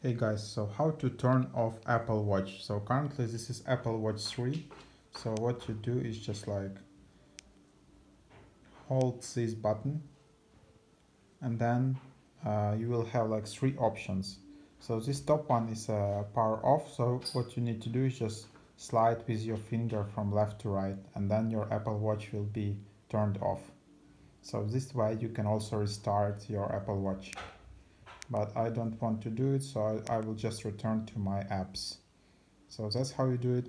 Hey guys, so how to turn off Apple Watch. So currently this is Apple Watch 3. So what you do is just like hold this button and then uh, you will have like three options. So this top one is uh, power off. So what you need to do is just slide with your finger from left to right and then your Apple Watch will be turned off. So this way you can also restart your Apple Watch but I don't want to do it so I, I will just return to my apps. So that's how you do it